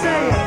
say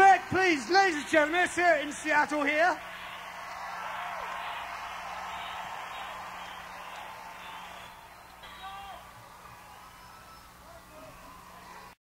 respect, please, ladies and gentlemen. here in Seattle here.